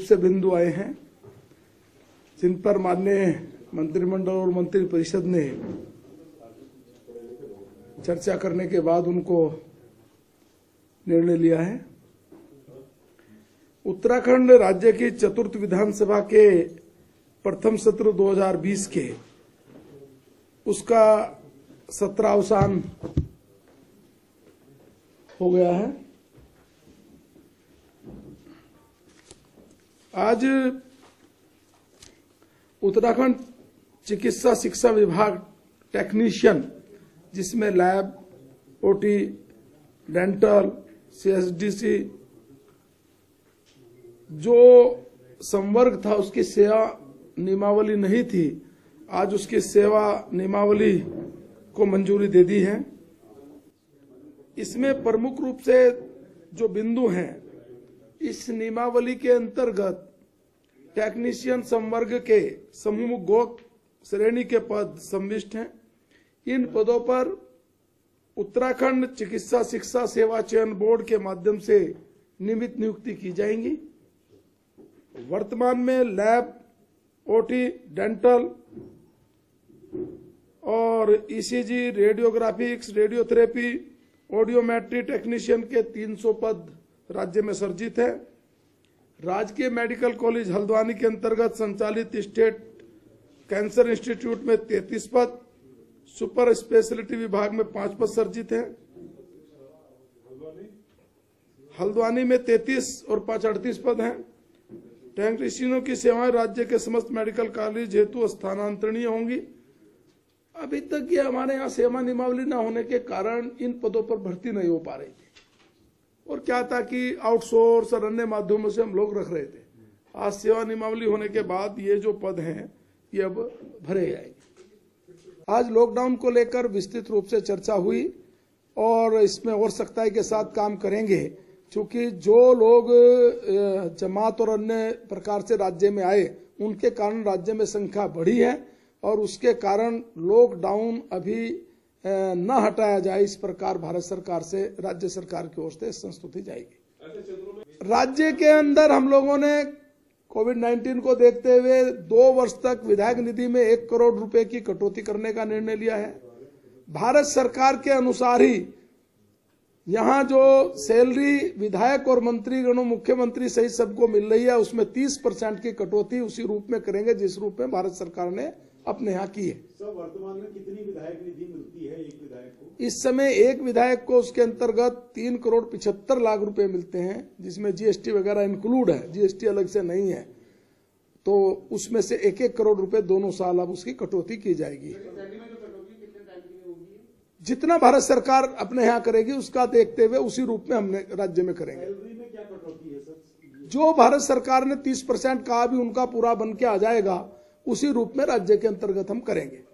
से बिंदु आए हैं, जिन पर माननीय मंत्रिमंडल और मंत्री परिषद ने चर्चा करने के बाद उनको निर्णय लिया है। उत्तराखंड राज्य की चतुर्थ विधानसभा के प्रथम सत्र 2020 के, उसका सत्रावसान हो गया है। आज उत्तराखंड चिकित्सा शिक्षा विभाग टेक्नीशियन, जिसमें लैब, ओटी, डेंटल सीएसडीसी जो संवर्ग था उसकी सेवा नियमावली नहीं थी, आज उसकी सेवा नियमावली को मंजूरी दे दी है। इसमें प्रमुख रूप से जो बिंदु हैं इस नियमावली के अंतर्गत टेक्नीशियन संवर्ग के समूह गो श्रेणी के पद सम्मिष्ट हैं। इन पदों पर उत्तराखंड चिकित्सा शिक्षा सेवा चयन बोर्ड के माध्यम से नियमित नियुक्ति की जाएँगी। वर्तमान में लैब, ओटी, डेंटल और ECG, radiographics, radiotherapy, audiometry technician के 300 पद राज्य में सर्जित है। राजकीय मेडिकल कॉलेज हल्द्वानी के अंतर्गत संचालित स्टेट कैंसर इंस्टीट्यूट में 33 पद, सुपर स्पेशलिटी विभाग में पाँच पद सर्जित हैं। हल्द्वानी में 33 और पाँच अड़तीस पद हैं। टेक्नीशियनों की सेवाएँ राज्य के समस्त मेडिकल कॉलेज हेतु स्थानांतरणीय होंगी। अभी तक ये हमारे यहाँ सेवा नियमावली न होने के कारण इन पदों पर भर्ती नहीं हो पा रही थी। और क्या था कि आउटसोर्स और अन्य माध्यमों से हम लोग रख रहे थे। आज सेवा नियमावली होने के बाद ये जो पद हैं, ये अब भरे जाएँगे। आज लॉकडाउन को लेकर विस्तृत रूप से चर्चा हुई और इसमें और सख्ताई के साथ काम करेंगे, क्योंकि जो लोग जमात और अन्य प्रकार से राज्य में आए, उनके कारण राज्य में संख्या बढ़ी है और उसके कारण लॉकडाउन अभी न हटाया जाए इस प्रकार भारत सरकार से, राज्य सरकार की ओर से संस्तुति जाएगी। राज्य के अंदर हम लोगों ने कोविड 19 को देखते हुए दो वर्ष तक विधायक निधि में एक करोड़ रुपए की कटौती करने का निर्णय लिया है। भारत सरकार के अनुसार ही यहाँ जो सैलरी विधायक और मंत्रीगणों, मुख्यमंत्री सहित सबको मिल रही है, उसमें 30 परसेंट की कटौती उसी रूप में करेंगे जिस रूप में भारत सरकार ने अपने यहाँ की है। सर वर्तमान में कितनी विधायक निधि मिलती है एक विधायक को? इस समय एक विधायक को उसके अंतर्गत तीन करोड़ पिछहत्तर लाख रुपए मिलते हैं जिसमें जीएसटी वगैरह इंक्लूड है। जीएसटी अलग से नहीं है। तो उसमें से एक एक करोड़ रुपए दोनों साल अब उसकी कटौती की जाएगी। जितना भारत सरकार अपने यहाँ करेगी उसका देखते हुए उसी रूप में हमने राज्य में करेंगे। में क्या कटौती है सर? जो भारत सरकार ने 30 परसेंट कहा भी उनका पूरा बन के आ जाएगा उसी रूप में राज्य के अंतर्गत हम करेंगे।